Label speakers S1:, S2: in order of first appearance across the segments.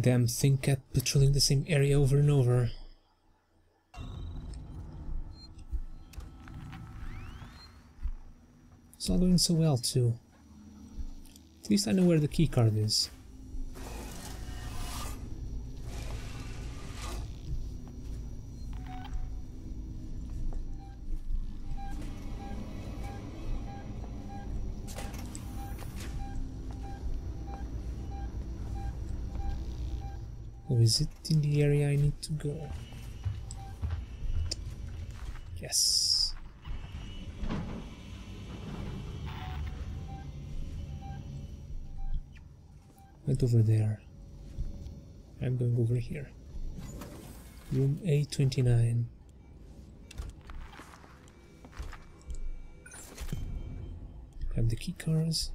S1: Damn thing kept patrolling the same area over and over. It's all going so well too. At least I know where the keycard is. Is it in the area I need to go? Yes. Went over there. I'm going over here. Room A29. Have the key cards.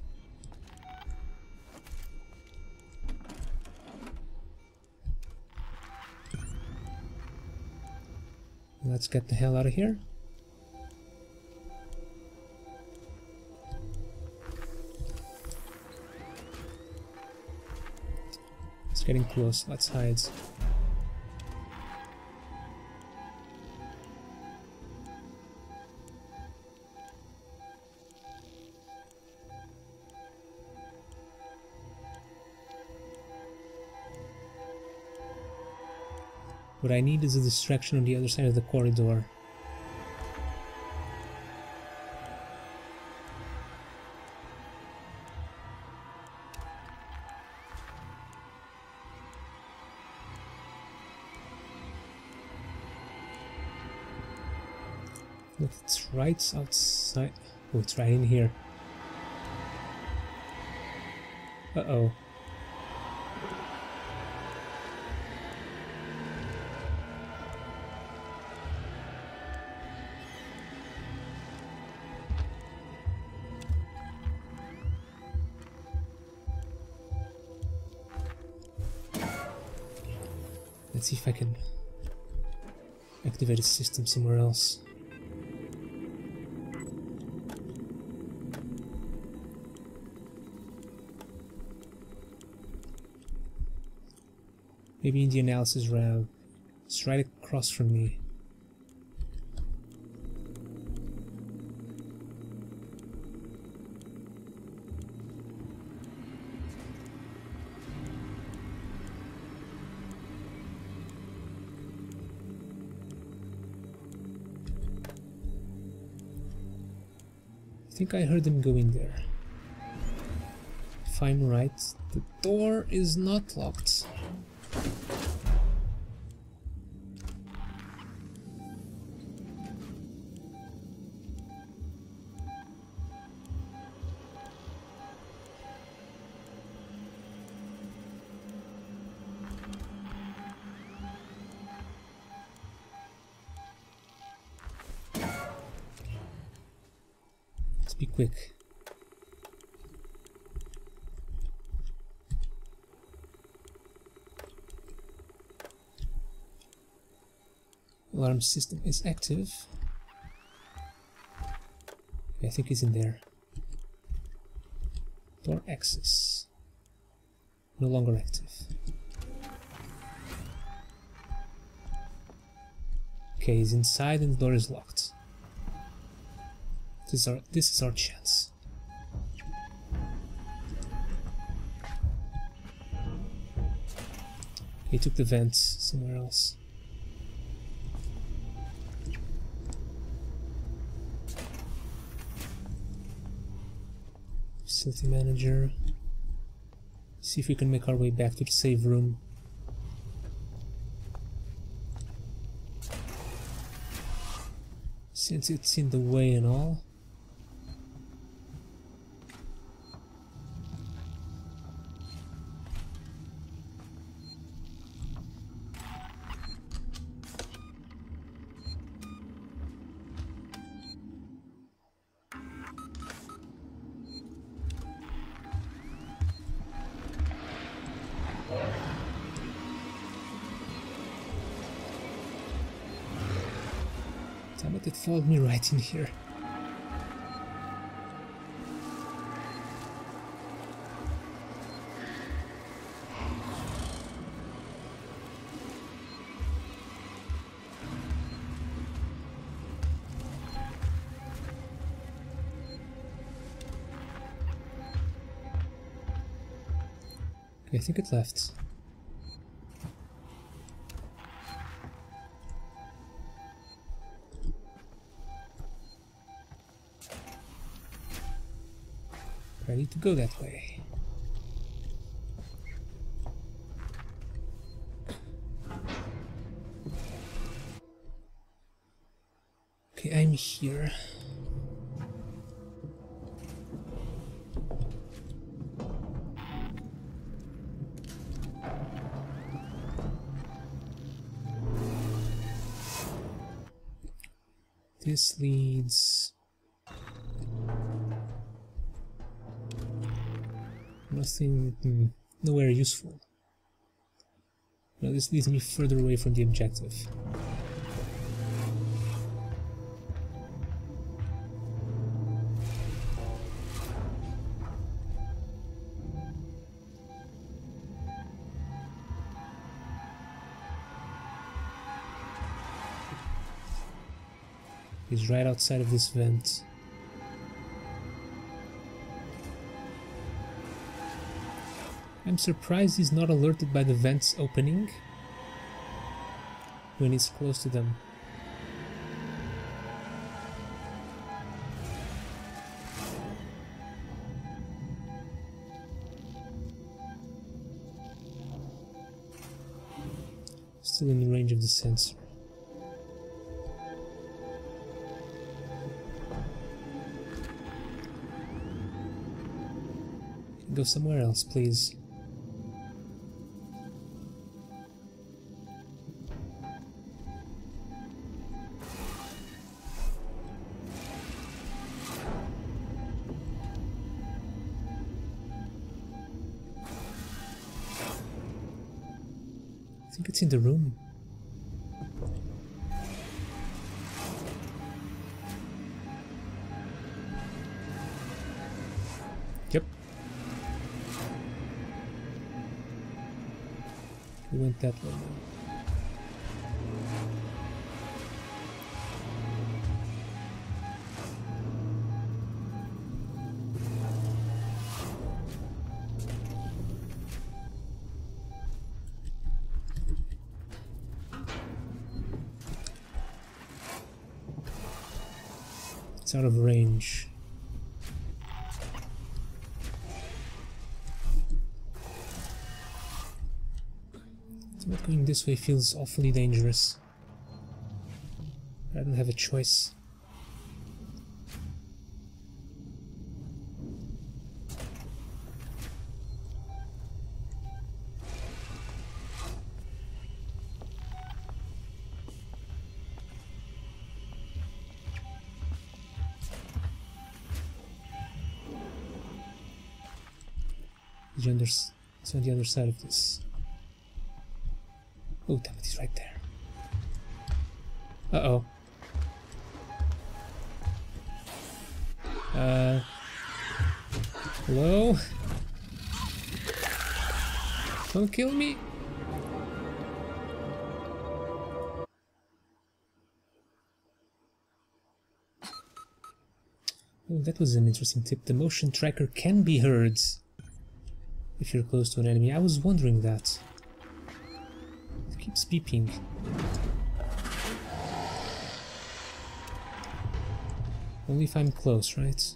S1: Let's get the hell out of here. It's getting close. Let's hide. What I need is a distraction on the other side of the corridor. Look, it's right outside. Oh, it's right in here. Uh-oh. Let's see if I can activate the system somewhere else. Maybe in the analysis lab. It's right across from me. I think I heard them go in there. If I'm right, the door is not locked. Let's be quick. Alarm system is active. I think he's in there. Door access. No longer active. Okay, he's inside and the door is locked. This is our this is our chance. He took the vents somewhere else. Facility manager. See if we can make our way back to the save room. Since it's in the way and all. but it followed me right in here. I think it left. Ready to go that way. Okay, I'm here. This leads... Nothing... Nowhere useful. Now this leads me further away from the objective. He's right outside of this vent. I'm surprised he's not alerted by the vents opening when he's close to them. Still in the range of the sensor. Go somewhere else, please. I think it's in the room. Yep. We went that way. Out of range. Going this way feels awfully dangerous. I don't have a choice. The s- it's on the other side of this. Oh, damn it, he's right there. Uh-oh. Uh... Hello? Don't kill me! Oh, that was an interesting tip. The motion tracker can be heard if you're close to an enemy. I was wondering that. It keeps beeping. Only if I'm close, right?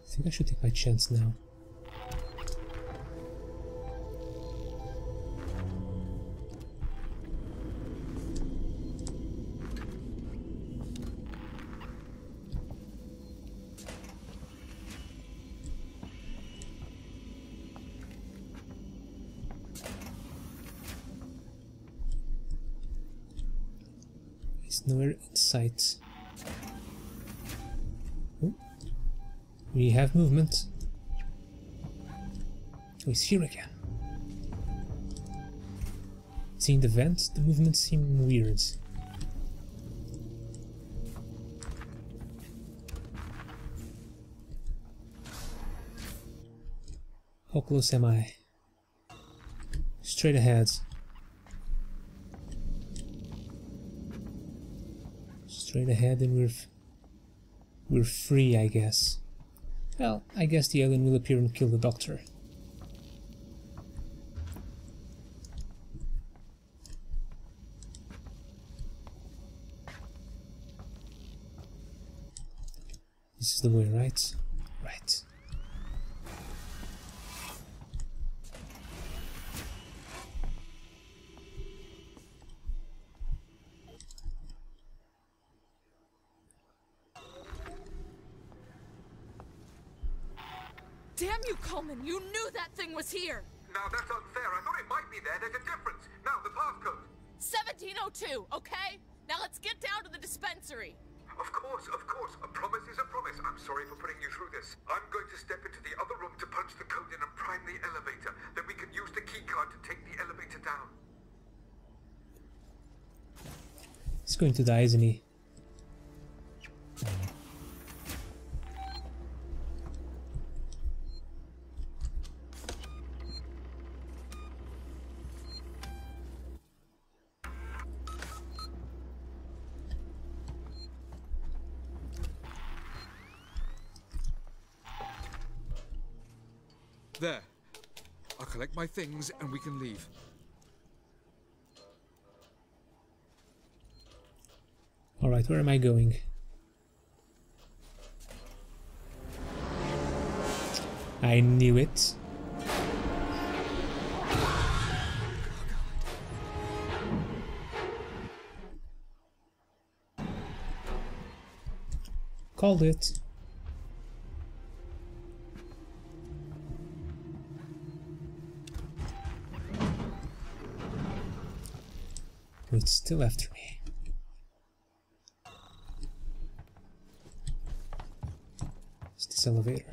S1: I think I should take my chance now. He's nowhere in sight. Oh, we have movement. Oh, he's here again. Seeing the vent, the movements seem weird. How close am I? Straight ahead. Straight ahead and we're we're free, I guess. Well, I guess the alien will appear and kill the doctor. This is the way, right?
S2: Damn you, Kuhlman! You knew that thing was here!
S3: Now that's unfair. I thought it might be there. There's a difference. Now the passcode.
S2: 1702, okay? Now let's get down to the dispensary.
S3: Of course, of course. A promise is a promise. I'm sorry for putting you through this. I'm going to step into the other room to punch the code in and prime the elevator. Then we can use the keycard to take the elevator down.
S1: He's going to die, isn't he?
S4: There. I'll collect my things and we can leave.
S1: Alright, where am I going? I knew it. Called it. Oh, it's still after me. It's this elevator.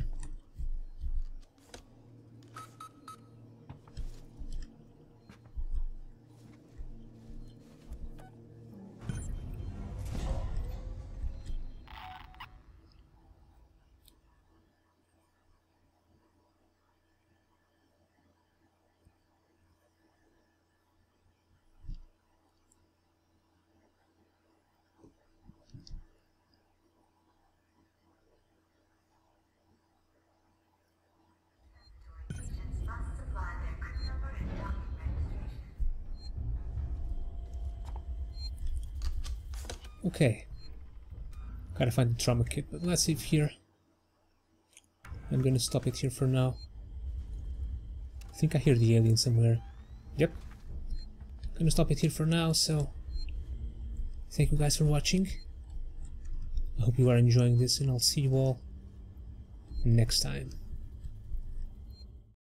S1: Okay. Gotta find the trauma kit, but let's save here. I'm gonna stop it here for now. I think I hear the alien somewhere. Yep. Gonna stop it here for now, so... Thank you guys for watching. I hope you are enjoying this, and I'll see you all next time.